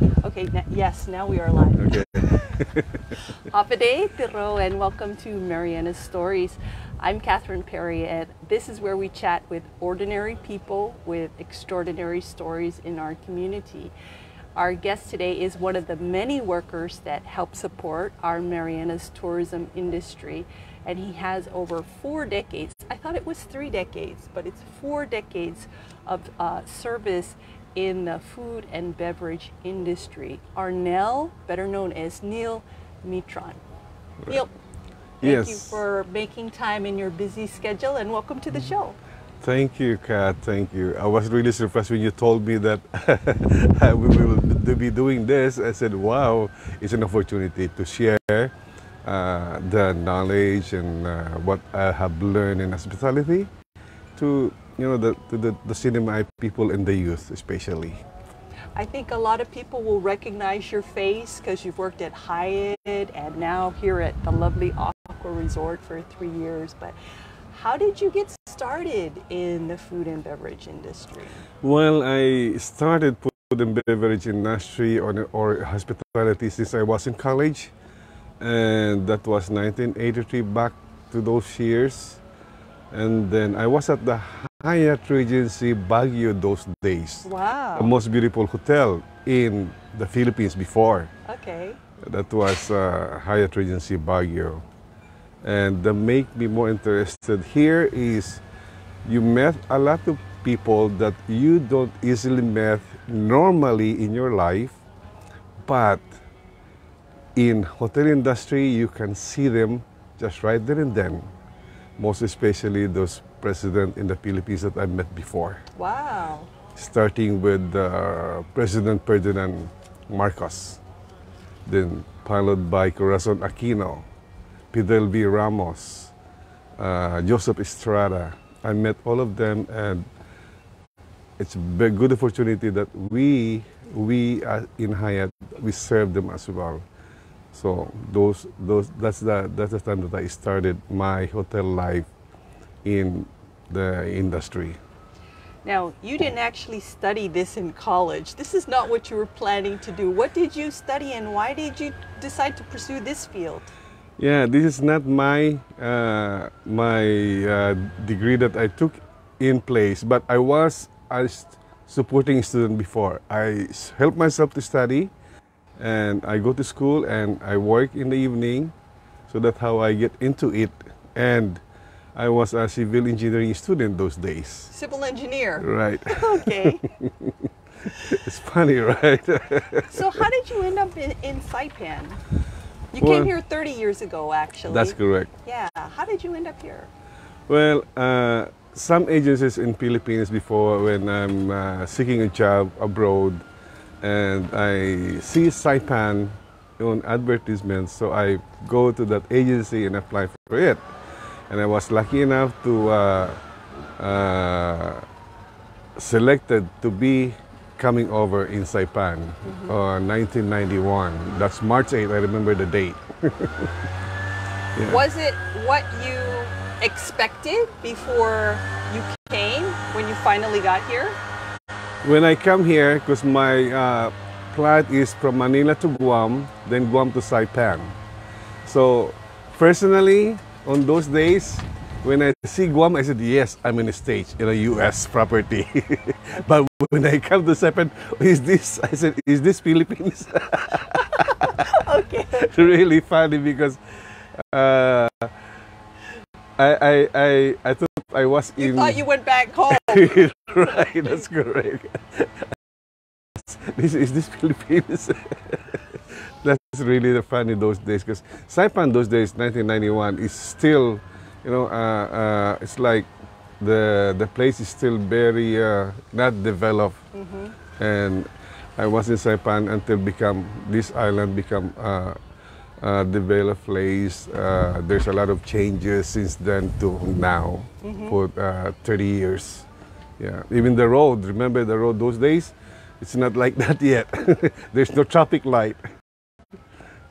Okay, yes, now we are live. Okay. Hafa Adai Tirow and welcome to Mariana's Stories. I'm Catherine Perry and this is where we chat with ordinary people with extraordinary stories in our community. Our guest today is one of the many workers that help support our Mariana's tourism industry and he has over four decades, I thought it was three decades, but it's four decades of uh, service in the food and beverage industry. Arnel, better known as Neil Metran. Neil, thank you for making time in your busy schedule and welcome to the show. Thank you, Kat. Thank you. I was really surprised when you told me that we will be doing this. I said, wow, it's an opportunity to share uh, the knowledge and uh, what I have learned in hospitality to you know the to the, the CNMI people and the youth especially. I think a lot of people will recognize your face because you've worked at Hyatt and now here at the lovely Aqua Resort for three years. But how did you get started in the food and beverage industry? Well, I started food and beverage industry or, or hospitality since I was in college, and that was 1983. Back to those years, and then I was at the Hyatt Regency Baguio those days, the Wow. most beautiful hotel in the Philippines before. Okay. That was uh, Hyatt Regency Baguio. And the make me more interested here is you met a lot of people that you don't easily met normally in your life, but in hotel industry you can see them just right there and then. Most especially those president in the Philippines that I met before Wow. starting with uh, President Ferdinand Marcos, then followed by Corazon Aquino, Fidel V. Ramos, uh, Joseph Estrada. I met all of them, and it's a good opportunity that we we uh, in Hyatt we serve them as well. So those those that's the that's the time that I started my hotel life in the industry. Now, you didn't actually study this in college. This is not what you were planning to do. What did you study and why did you decide to pursue this field? Yeah, this is not my uh, my uh, degree that I took in place, but I was a supporting student before. I helped myself to study, and I go to school and I work in the evening, so that's how I get into it. And I was a civil engineering student those days. Civil engineer. Right. Okay. it's funny, right? so, how did you end up in, in Saipan? You Well- came here 30 years ago, actually. that's correct. Yeah. How did you end up here? Well, uh, some agencies in Philippines before when I'm uh, seeking a job abroad and I see Saipan on advertisements, so I go to that agency and apply for it. And I was lucky enough to uh, uh, selected to be coming over in Saipan, uh, 1991. That's March 8. I remember the date. Yeah. Was it what you expected before you came when you finally got here? When I come here, because my uh, flight is from Manila to Guam, then Guam to Saipan. So, personally, on those days, when I see Guam, I said, yes, I'm in a stage in a U.S. property. but when I come to Saipan, is this, I said, is this Philippines? Okay. really funny because uh, I, I, I, I thought I was You in. thought you went back home. right, that's correct. this is this Philippines. that's really the funny those days because Saipan those days, 1991, is still, you know, uh, uh, it's like the the place is still very uh, not developed, and I was in Saipan until become this island become. Uh, developed place. Uh, there's a lot of changes since then to now for uh, 30 years. Yeah, even the road. Remember the road those days? It's not like that yet. There's no traffic light.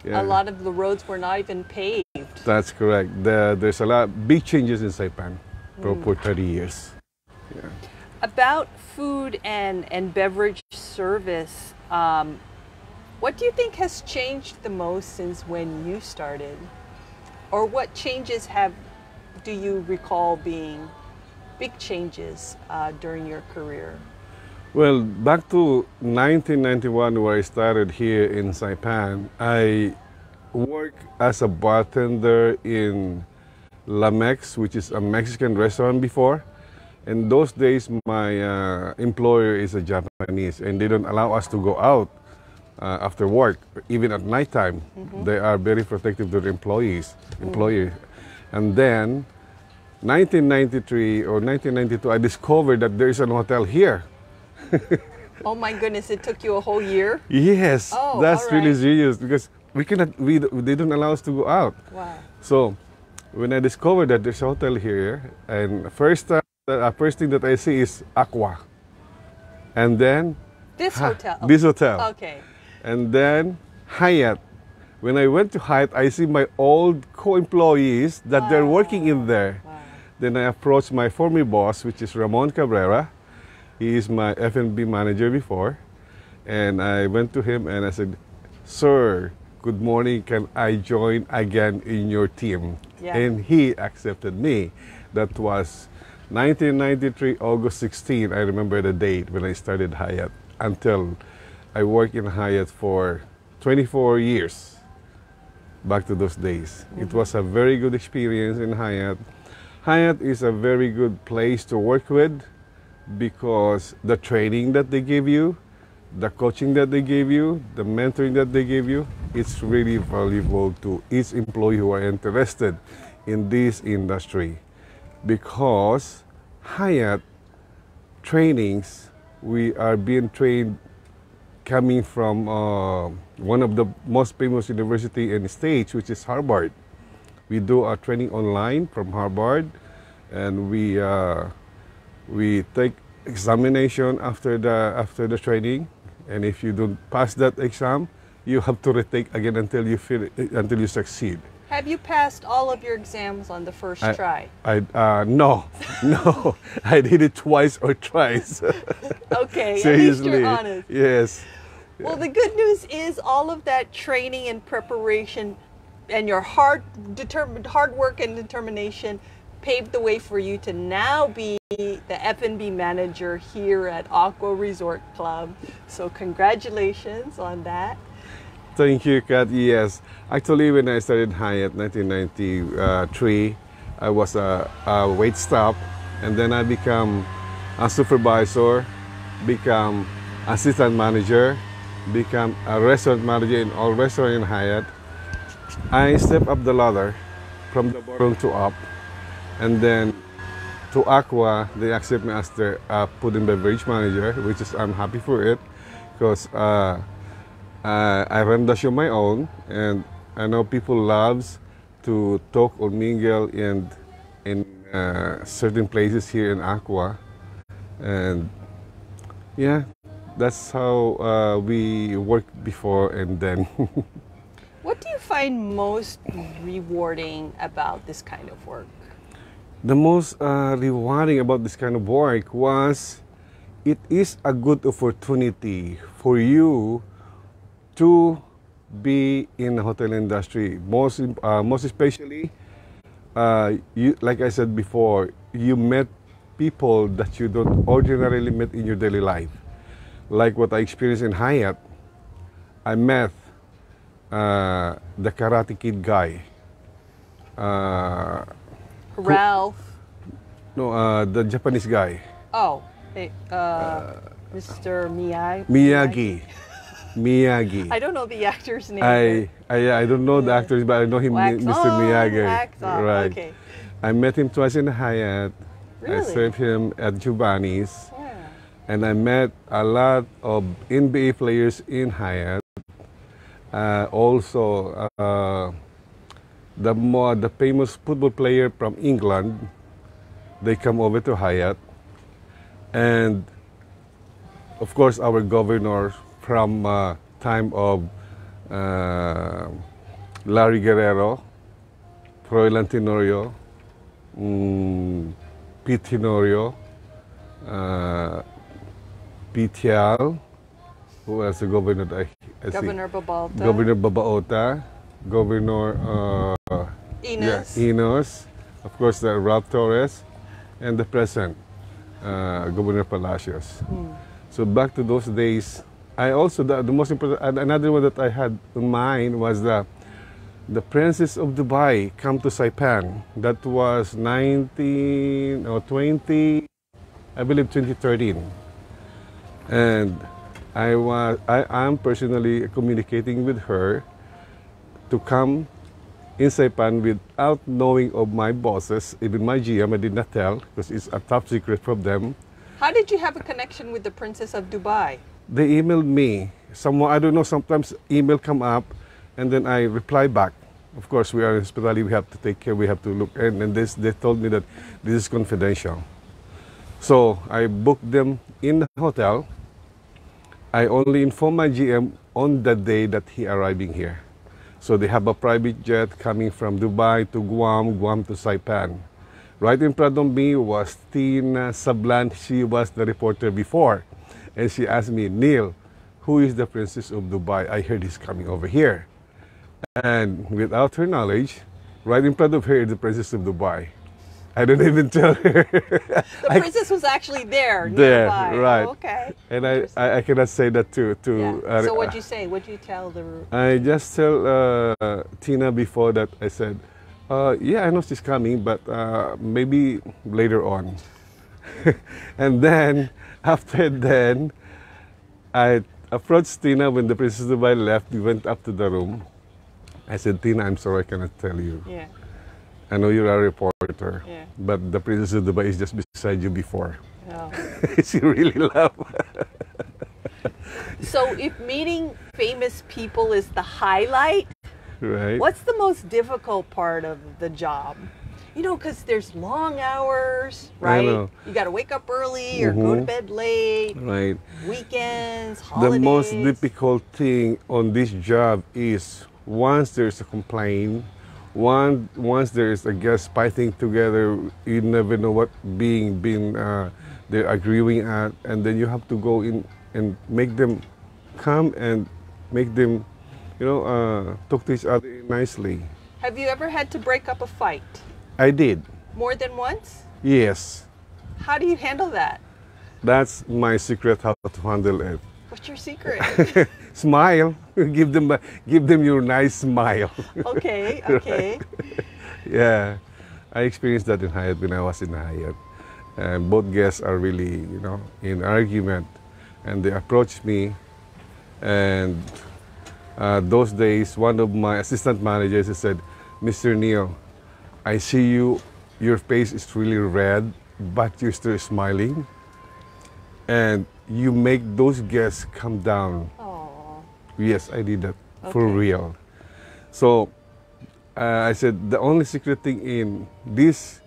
A lot of the roads were not even paved. That's correct. The, there's a lot big changes in Saipan for, for 30 years. About food and, and beverage service, um, What do you think has changed the most since when you started? Or what changes have do you recall being big changes uh, during your career? Well, back to 1991, where I started here in Saipan, I worked as a bartender in Lamex, which is a Mexican restaurant before. In those days, my uh, employer is a Japanese, and they don't allow us to go out uh, after work, even at nighttime. They are very protective to their employees, employee. And then, 1993 or 1992, I discovered that there is an hotel here. Oh my goodness, it took you a whole year? Yes, Oh, that's all really right. serious because we cannot. We they don't allow us to go out. Wow. So when I discovered that there's a hotel here, and first uh, uh, first thing that I see is Aqua, and then This hotel. this hotel, Okay. And then Hyatt. When I went to Hyatt, I see my old co-employees that they're working in there. Wow. Then I approached my former boss, which is Ramon Cabrera. He is my F&B manager before. And I went to him and I said, Sir, good morning. Can I join again in your team? Yeah. And he accepted me. That was 1993, August 16. I remember the date when I started Hyatt until I worked in Hyatt for 24 years back to those days. It was a very good experience in Hyatt. Hyatt is a very good place to work with because the training that they give you, the coaching that they give you, the mentoring that they give you, it's really valuable to each employee who are interested in this industry because Hyatt trainings, we are being trained coming from uh, one of the most famous university in the States, which is Harvard. We do our training online from Harvard, and we uh, we take examination after the after the training, and if you don't pass that exam, you have to retake again until you feel, until you succeed. Have you passed all of your exams on the first I- try? I uh, no no I did it twice or thrice. Okay, at least Seriously, you're yes. Well, the good news is all of that training and preparation and your hard determined hard work and determination paved the way for you to now be the F&B manager here at Aqua Resort Club. So congratulations on that. Thank you, Kat. Yes, actually, when I started Hyatt 1993, I was a, a wait staff, and then I become a supervisor, become assistant manager, become a restaurant manager in all restaurant in Hyatt. I step up the ladder from the bottom to up, and then to Aqua, they accept me as their uh, food and beverage manager, which is I'm happy for it because uh, uh, I run the show my own, and I know people loves to talk or mingle in in uh, certain places here in Aqua, and yeah, that's how uh, we worked before and then. What do you find most rewarding about this kind of work? the most uh, rewarding about this kind of work was it is a good opportunity for you to be in the hotel industry most uh, most especially uh, you like i said before you met people that you don't ordinarily meet in your daily life like what i experienced in hyatt i met uh, the karate kid guy uh, Ralph. no uh, the japanese guy Oh, hey, uh, Mr. Miyagi. Miyagi. Miyagi. I don't know the actor's name. I, I I don't know the actors, but I know him, Wax Mr. on, Miyagi. wax. Right. Okay. I met him twice in Hyatt. I served him at Giovanni's. And I met a lot of NBA players in Hyatt. Uh, also, uh, the more the famous football player from England, they come over to Hyatt, and of course our governor from uh, time of uh, Larry Guerrero, Froilan Tenorio, mm, Pete Tenorio, Thial, who else? The governor. I, I see. Governor Babauta. Governor Babauta, Governor uh, Inos. yeah, Inos, of course, the Ralph Torres, and the present uh, Governor Palacios. So back to those days, I also the, the most important another one that I had in mind was the the Princess of Dubai come to Saipan. That was 19 or 20, I believe 2013, and I was I am personally communicating with her to come in Saipan without knowing of my bosses, even my GM. I did not tell because it's a top secret from them. How did you have a connection with the Princess of Dubai? They emailed me. Someone I don't know. Sometimes email come up, and then I reply back. Of course, we are in hospitality. We have to take care. We have to look. And, and this, they told me that this is confidential. So I booked them in the hotel. I only informed my GM on the day that he arriving here. So they have a private jet coming from Dubai to Guam, Guam to Saipan. Right in front of me was Tina Sablan. She was the reporter before. And she asked me, Neil, who is the Princess of Dubai? I heard he's coming over here. And without her knowledge, right in front of her is the Princess of Dubai. I didn't even tell her. The princess was actually there, There, nearby. right. Oh, okay. and I, I, I cannot say that to, to Yeah. uh, so what'd you say? What'd you tell the? I just tell uh, Tina before that I said, uh, yeah, I know she's coming, but uh, maybe later on. and then after then, I approached Tina when the Princess of Dubai left. We went up to the room. I said, Tina, I'm sorry I cannot tell you. Yeah. I know you're a reporter, Yeah. but the Princess of Dubai is just beside you before. Oh. she really loved. So if meeting famous people is the highlight, right? what's the most difficult part of the job? You know, because there's long hours, I right? know. You got to wake up early or go to Mhm. bed late. Right. Weekends, holidays. The most difficult thing on this job is once there's a complaint, one once there is a guest fighting together, you never know what being being uh, they're agreeing at, and then you have to go in and make them come and make them, you know, uh, talk to each other nicely. Have you ever had to break up a fight I did, more than once? yes. How do you handle that? That's my secret how to handle it. What's your secret? Smile, give them a, give them your nice smile. okay, okay. Yeah, I experienced that in Hyatt when I was in Hyatt. And both guests are really, you know, in argument. And they approached me. And uh, those days, one of my assistant managers said, Mr. Neil, I see you, your face is really red, but you're still smiling. And you make those guests come down. Oh, Yes, I did that for Okay. real. So uh, I said the only secret thing in this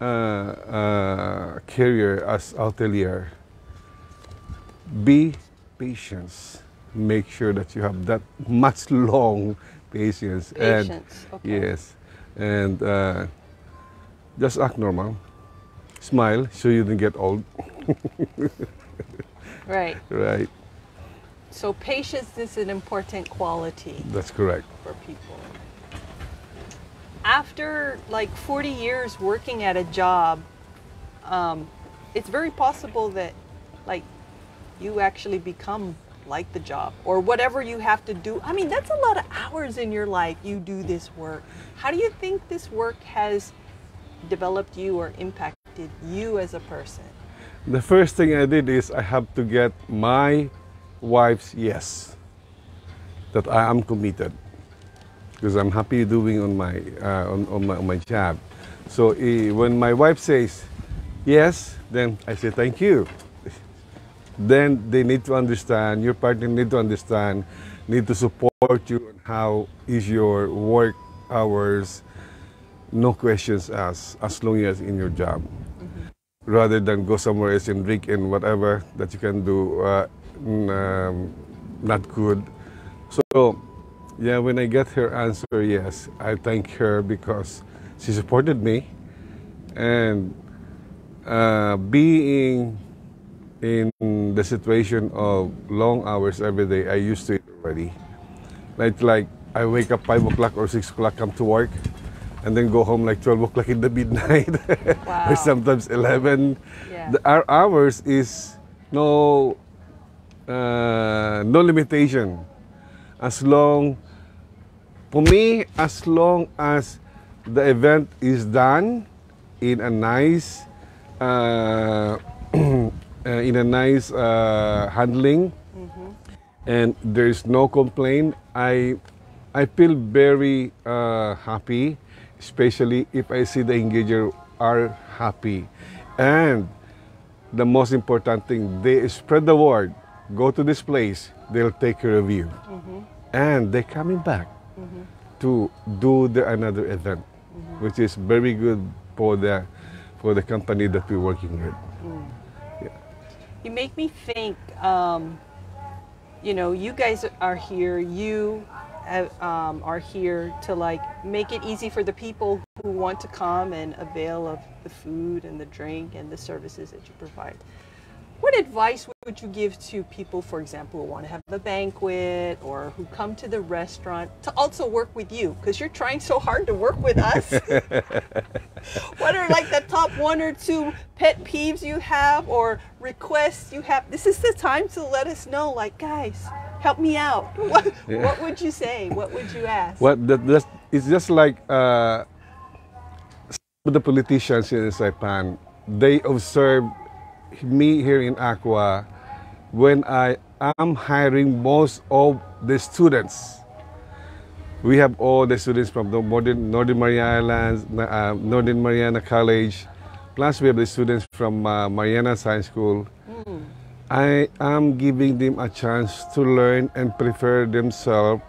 uh, uh, career as hotelier, be patience. Make sure that you have that much long patience. And patience. okay. yes, and uh, just act normal. Smile so you don't get old. Right. Right. So patience is an important quality That's correct. for people. After like 40 years working at a job, um, it's very possible that like you actually become like the job or whatever you have to do. I mean, that's a lot of hours in your life you do this work. How do you think this work has developed you or impacted you as a person? The first thing I did is I have to get my wife's yes that I am committed because I'm happy doing on my uh, on, on my on my job. So eh, when my wife says yes, then I say thank you. Then they need to understand your partner need to understand, need to support you on how is your work hours. No questions asked as long as in your job rather than go somewhere else and drink and whatever that you can do uh, um, not good. So, yeah, when I get her answer, yes, I thank her because she supported me and uh, being in the situation of long hours every day. I used to it already. Like like I wake up five o'clock or six o'clock, come to work, and then go home like twelve o'clock in the midnight, Wow. or sometimes eleven. Yeah. The, our hours is no uh, no limitation, as long for me as long as the event is done in a nice uh, uh, in a nice uh, handling and there's no complaint i i feel very uh, happy especially if i see the engager are happy. And the most important thing they spread the word go to this place they'll take care of you. Mm-hmm. And they're coming back mm-hmm. to do the another event mm-hmm. which is very good for the for the company that we're working with. Mm. You make me think, um, you know, you guys are here, you um, are here to like make it easy for the people who want to come and avail of the food and the drink and the services that you provide. What advice would you give to people, for example, who want to have a banquet or who come to the restaurant to also work with you? Because you're trying so hard to work with us. what are like the top one or two pet peeves you have or requests you have? This is the time to let us know, like, guys, help me out. What, Yeah. what would you say? What would you ask? What that, that's, it's just like uh, some of the politicians here in Saipan, they observe me here in Aqua when I am hiring most of the students. We have all the students from the Northern, Northern Mariana Islands, uh, Northern Mariana College, plus we have the students from uh, Mariana Science School. I am giving them a chance to learn and prepare themselves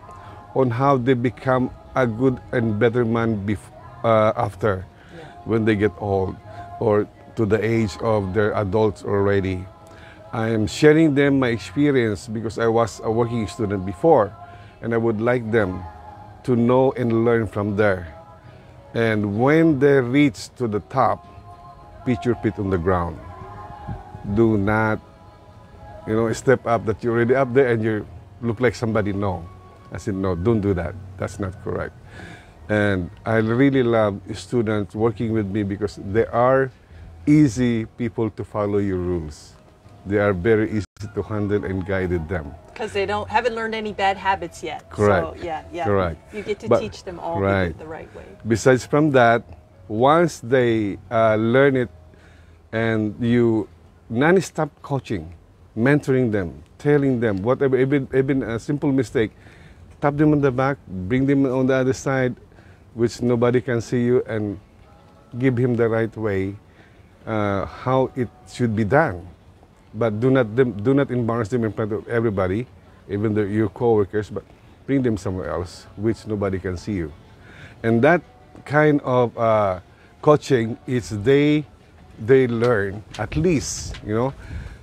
on how they become a good and better man bef- uh, after when they get old or to the age of their adults already. I am sharing them my experience because I was a working student before and I would like them to know and learn from there. And when they reach to the top, pitch your feet on the ground. Do not you know, step up that you're already up there and you look like somebody. No. I said, no, don't do that. That's not correct. And I really love students working with me because they are easy people to follow your rules. They are very easy to handle and guide them. Because they don't haven't learned any bad habits yet. Correct. So yeah, yeah. Correct. You get to But- teach them all right. the right way. Besides from that, once they uh, learn it and you non-stop coaching, mentoring them, telling them whatever, even, even a simple mistake, tap them on the back, bring them on the other side, which nobody can see you, and give him the right way, uh, how it should be done. But do not do not embarrass them in front of everybody, even the, your coworkers. But bring them somewhere else, which nobody can see you. And that kind of uh, coaching is they they learn at least you know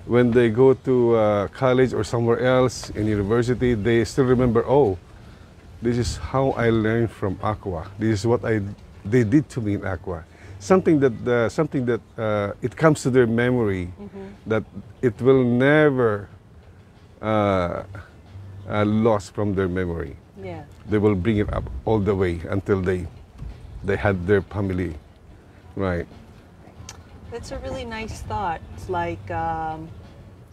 when they go to uh, college or somewhere else in university they still remember oh this is how I learned from Aqua. This is what I they did to me in Aqua. Something that uh, something that uh, it comes to their memory that it will never uh, uh, lost from their memory. Yeah. They will bring it up all the way until they they had their family, right? That's a really nice thought. It's like, um,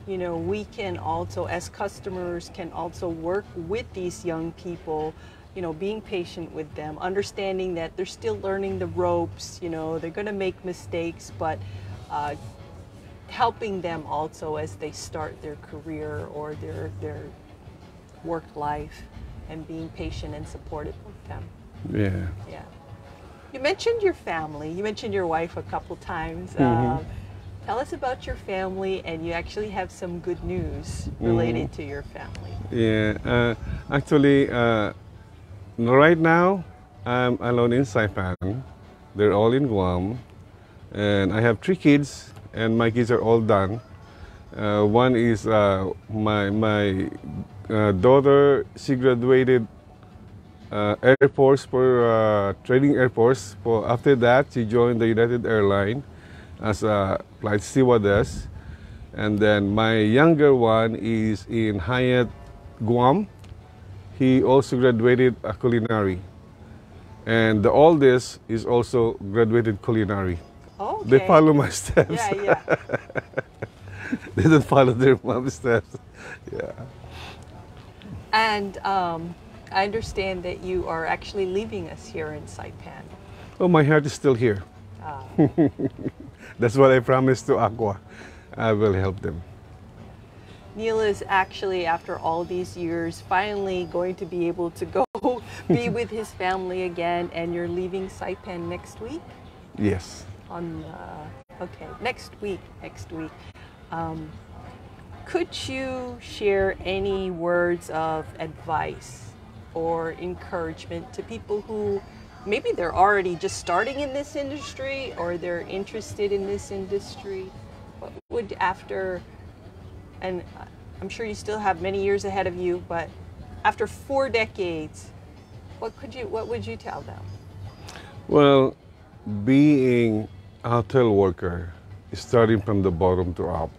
you know, we can also, as customers, can also work with these young people, you know, being patient with them, understanding that they're still learning the ropes, you know, they're going to make mistakes, but uh, helping them also as they start their career or their, their work life and being patient and supportive with them. Yeah. Yeah. You mentioned your family. You mentioned your wife a couple times. Mm-hmm. Um, tell us about your family, and you actually have some good news Mm-hmm. related to your family. Yeah, uh, actually, uh, right now I'm alone in Saipan. They're all in Guam, and I have three kids, and my kids are all done. Uh, one is uh, my my uh, daughter. She graduated uh, Air Force for uh, training Air Force. For after that, she joined the United Airlines as a flight stewardess. And then my younger one is in Hyatt, Guam. He also graduated a culinary. And the oldest is also graduated culinary. Oh, They follow my steps. Yeah, yeah. they don't follow their mom's steps. Yeah. And um, I understand that you are actually leaving us here in Saipan. Oh, my heart is still here. Uh, That's what I promised to Aqua. I will help them. Neil is actually, after all these years, finally going to be able to go be with his family again. And you're leaving Saipan next week. Yes. On uh, okay, next week. Next week. Um, could you share any words of advice or encouragement to people who maybe they're already just starting in this industry or they're interested in this industry? What would after and I'm sure you still have many years ahead of you, but after four decades, what could you what would you tell them? Well, being a hotel worker, starting from the bottom to up,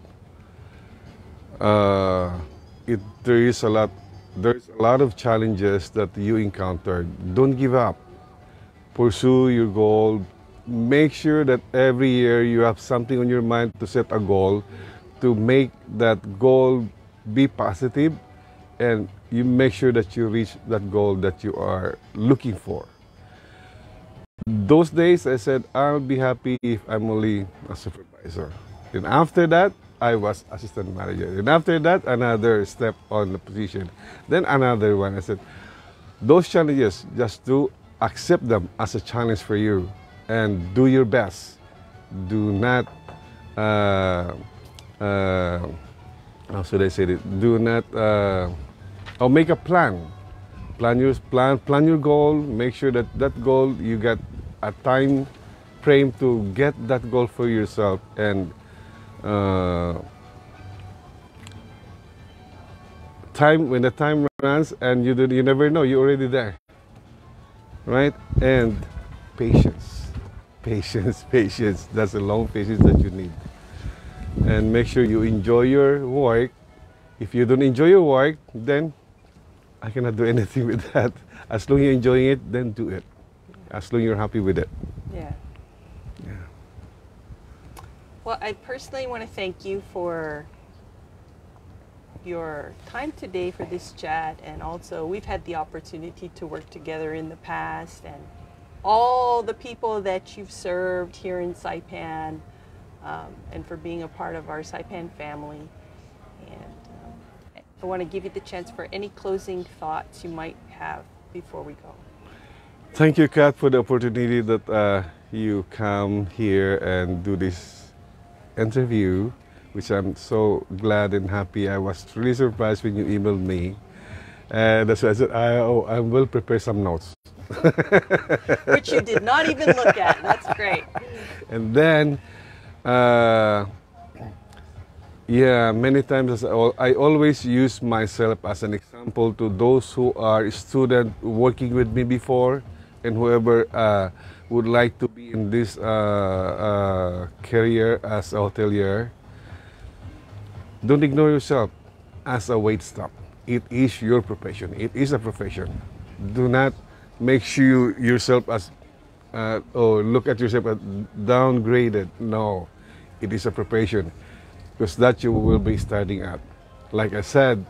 uh, it, there is a lot. There's a lot of challenges that you encounter. Don't give up. Pursue your goal. Make sure that every year you have something on your mind to set a goal, to make that goal be positive, and you make sure that you reach that goal that you are looking for those days I said I'll be happy if I'm only a supervisor. And after that I was assistant manager. And after that another step on the position. Then another one. I said those challenges just do accept them as a challenge for you and do your best. Do not uh, uh, how should I say it? Do not uh, or make a plan plan your plan plan your goal make sure that that goal you get a time frame to get that goal for yourself and uh, time when the time runs and you do, you never know you're already there right and patience patience patience that's a long patience that you need and make sure you enjoy your work if you don't enjoy your work then I cannot do anything with that. As long as you're enjoying it, then do it. As long as you're happy with it. Yeah. Yeah. Well, I personally want to thank you for your time today for this chat, and also we've had the opportunity to work together in the past, and all the people that you've served here in Saipan, um, and for being a part of our Saipan family. And um, I want to give you the chance for any closing thoughts you might have before we go. Thank you, Kat, for the opportunity that uh, you come here and do this interview, which I'm so glad and happy. I was really surprised when you emailed me. And that's why I said, I, oh, I will prepare some notes. Which you did not even look at. That's great. And then, uh, yeah, many times I I always use myself as an example to those who are student working with me before and whoever uh, would like to be in this uh, uh, career as a hotelier. Don't ignore yourself as a wait stop. It is your profession. It is a profession. Do not make you yourself as uh, or look at yourself as downgraded. No, it is a profession because that you will be starting at. Like I said,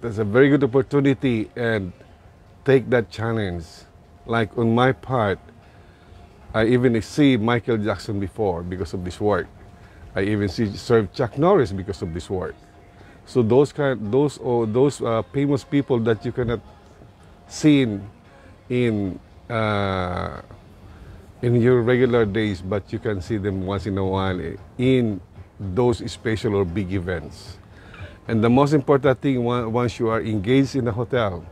there's a very good opportunity and take that challenge. Like on my part, I even see Michael Jackson before because of this work. I even see serve Chuck Norris because of this work. So those kind, those or those uh, famous people that you cannot see in in, uh, in your regular days, but you can see them once in a while in those special or big events. And the most important thing, once you are engaged in a hotel,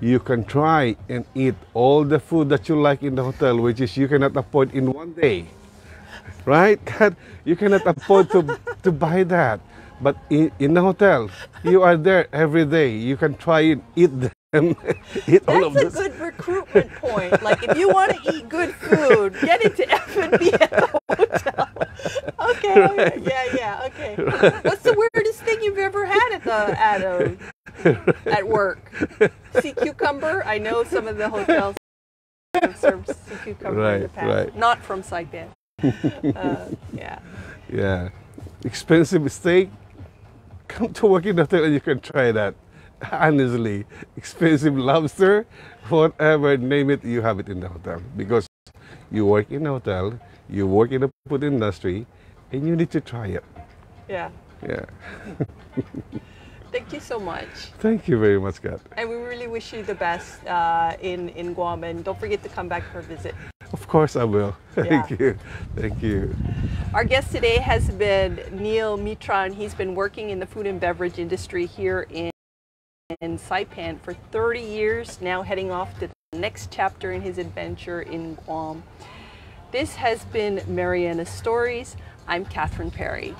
you can try and eat all the food that you like in the hotel, which is you cannot afford in one day. Right? That you cannot afford to, to buy that. But in, in the hotel, you are there every day. You can try and eat and eat all of That's a this. good recruitment point. Like if you want to eat good food, get into F and B at the hotel. Okay, okay, yeah, yeah, okay. What's the weirdest thing you've ever had at the at a at work? Sea cucumber. I know some of the hotels have served sea cucumber in the Right, past. right. Not from Saipan. Uh, yeah. Yeah, expensive steak. Come to work in the hotel and you can try that. Honestly, expensive lobster, whatever name it, you have it in the hotel because you work in a hotel, you work in the food industry, and you need to try it. Yeah. Yeah. Thank you so much. Thank you very much, Kat. And we really wish you the best uh, in, in Guam. And don't forget to come back for a visit. Of course I will. Thank Yeah. you. Thank you. Our guest today has been Neil Metran. He's been working in the food and beverage industry here in, in Saipan for 30 years, now heading off to the next chapter in his adventure in Guam. This has been Mariana Stories. I'm Catherine Perry.